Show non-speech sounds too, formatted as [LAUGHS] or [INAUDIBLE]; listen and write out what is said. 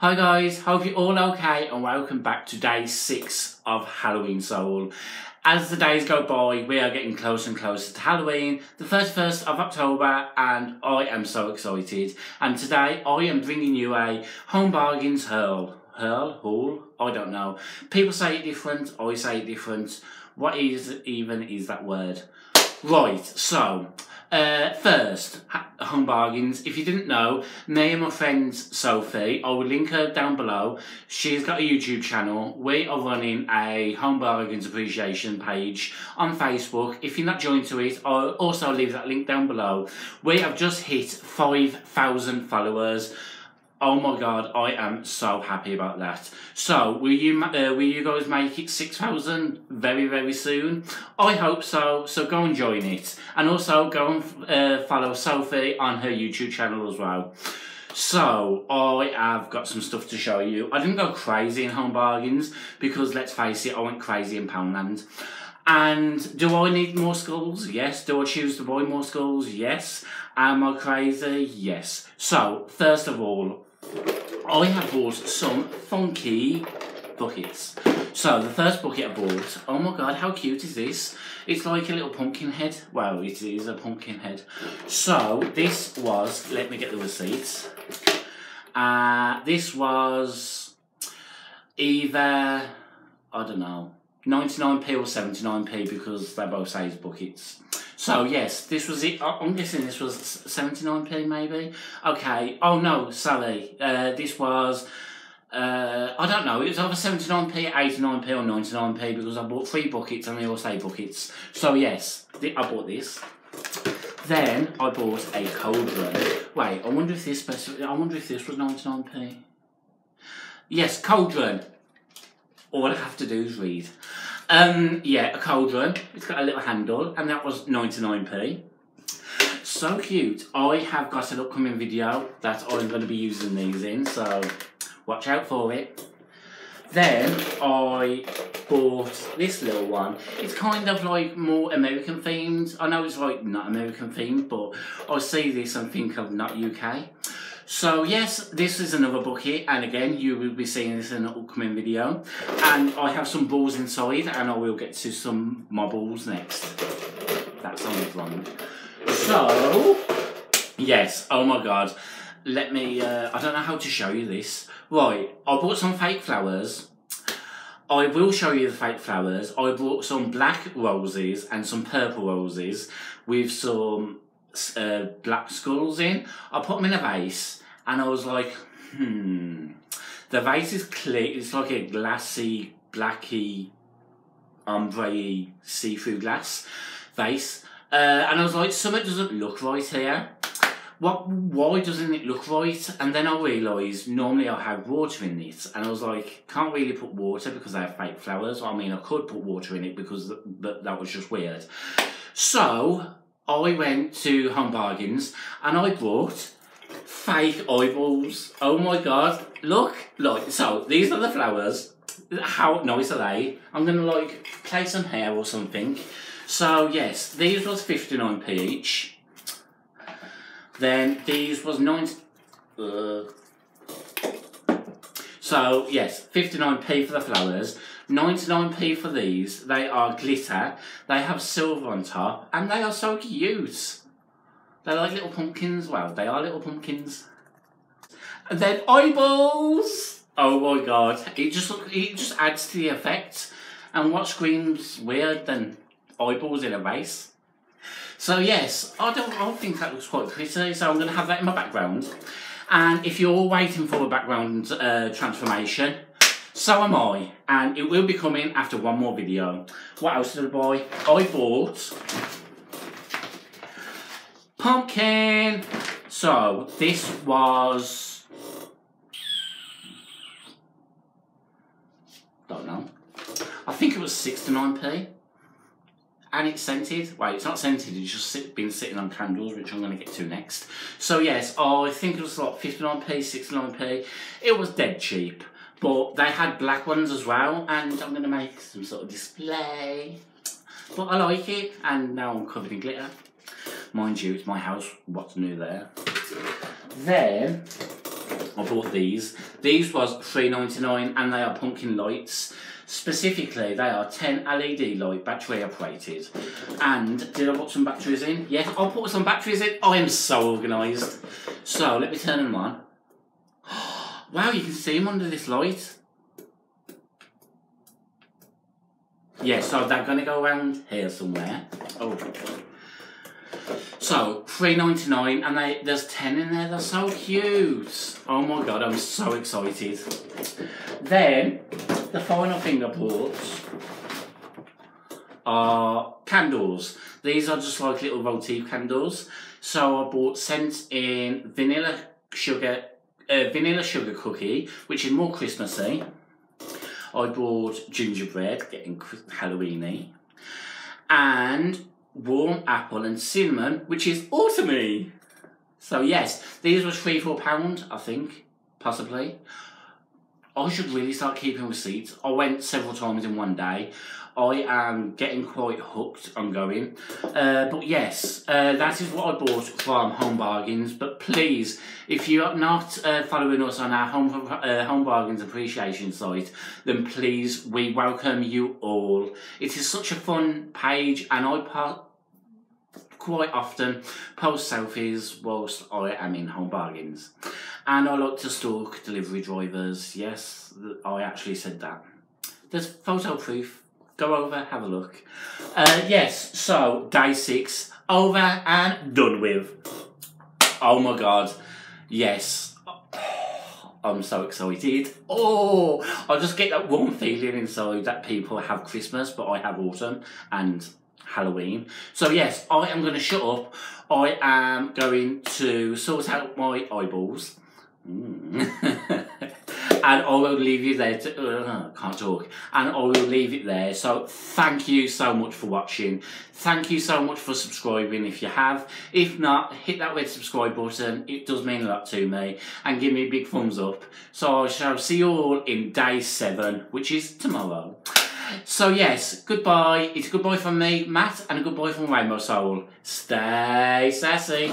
Hi guys, hope you're all okay and welcome back to day six of Halloween Soul. As the days go by, we are getting closer and closer to Halloween, the 31st of October, and I am so excited. And today I am bringing you a Home Bargains Hurl. Hurl? Haul? I don't know. People say it different, I say it different. What is even is that word? Right, so uh, first, Home Bargains. If you didn't know, me and my friend Sophie, I will link her down below. She's got a YouTube channel. We are running a Home Bargains appreciation page on Facebook. If you're not joined to it, I'll also leave that link down below. We have just hit 5,000 followers. Oh my god, I am so happy about that. So, will you uh, will you guys make it 6,000 very, very soon? I hope so, so go and join it. And also go and uh, follow Sophie on her YouTube channel as well. So, I have got some stuff to show you. I didn't go crazy in Home Bargains because, let's face it, I went crazy in Poundland. And do I need more skulls? Yes. Do I choose to buy more skulls? Yes. Am I crazy? Yes. So, first of all, I have bought some funky buckets. So the first bucket I bought, oh my god, how cute is this? It's like a little pumpkin head. Well, it is a pumpkin head. So this was, let me get the receipts. Uh, this was either, I don't know, 99p or 79p because they both say it's buckets. So yes, this was it. I'm guessing this was 79p maybe. Okay. Oh no, Sally. Uh, this was. Uh, I don't know. It was either 79p, 89p, or 99p because I bought three buckets and they all say buckets. So yes, I bought this. Then I bought a cauldron. Wait, I wonder if this. I wonder if this was 99p. Yes, cauldron. All I have to do is read. Um, yeah, a cauldron. It's got a little handle, and that was 99p. So cute. I have got an upcoming video that I'm going to be using these in, so watch out for it. Then I bought this little one. It's kind of like more American themed. I know it's like not American themed, but I see this and think of not UK. So yes, this is another bucket, and again, you will be seeing this in an upcoming video. And I have some balls inside, and I will get to some my balls next. That sounds wrong. So, yes, oh my god. Let me, uh, I don't know how to show you this. Right, I bought some fake flowers. I will show you the fake flowers. I bought some black roses and some purple roses with some uh, black skulls in. I put them in a vase and I was like, hmm. The vase is clear. It's like a glassy, blacky, ombre see-through glass vase. Uh, and I was like, something doesn't look right here. What? Why doesn't it look right? And then I realised normally I have water in this, and I was like, can't really put water because I have fake flowers. I mean, I could put water in it because th that was just weird. So I went to Home Bargains and I bought fake eyeballs. Oh my god. Look, look. So these are the flowers. How nice are they? I'm gonna like play some hair or something. So yes, these was 59p each. Then these was 9 uh, so yes, 59p for the flowers, 99p for these. They are glitter. They have silver on top, and they are so cute. They're like little pumpkins. Well, they are little pumpkins. And then eyeballs. Oh my god! It just look. It just adds to the effect. And what screams weird than eyeballs in a vase? So yes, I don't. I think that looks quite pretty. So I'm going to have that in my background. And if you're waiting for a background uh, transformation, so am I. And it will be coming after one more video. What else did I buy? I bought pumpkin. So this was don't know. I think it was 69p. And it's scented. Wait, it's not scented, it's just sit, been sitting on candles, which I'm going to get to next. So yes, I think it was like 59p, 69p. It was dead cheap. But they had black ones as well, and I'm going to make some sort of display. But I like it, and now I'm covered in glitter. Mind you, it's my house, what's new there. Then, I bought these. These was three ninety nine, and they are pumpkin lights. Specifically, they are 10 LED light battery operated. And did I put some batteries in? Yes, I'll put some batteries in. I am so organised. So let me turn them on. Wow, you can see them under this light. Yeah, so they're going to go around here somewhere. Oh. So, three ninety nine, and they there's 10 in there. They're so cute. Oh my god, I'm so excited. Then, the final thing I bought are candles. These are just like little votive candles. So I bought scent in vanilla sugar, uh, vanilla sugar cookie, which is more Christmassy. I bought gingerbread, getting Halloweeny, and warm apple and cinnamon, which is autumny. So yes, these were three, four pound, I think, possibly. I should really start keeping receipts. I went several times in one day. I am getting quite hooked on going. Uh, but yes, uh, that is what I bought from Home Bargains. But please, if you're not uh, following us on our Home, uh, Home Bargains appreciation site, then please, we welcome you all. It is such a fun page and I quite often post selfies whilst I am in Home Bargains. And I like to stalk delivery drivers. Yes, I actually said that. There's photo proof. Go over, have a look. Uh, yes, so day six over and done with. Oh my god. Yes. [SIGHS] I'm so excited. Oh, I just get that warm feeling inside that people have Christmas, but I have autumn and Halloween. So yes, I am going to shut up. I am going to sort out my eyeballs. Mm. [LAUGHS] and I will leave you there to, uh, can't talk, and I will leave it there. So thank you so much for watching. Thank you so much for subscribing if you have. If not, hit that red subscribe button. It does mean a lot to me. And give me a big thumbs up. So I shall see you all in day seven, which is tomorrow. So yes, goodbye. It's a goodbye from me, Matt, and a goodbye from Rainbow Soul. Stay sassy.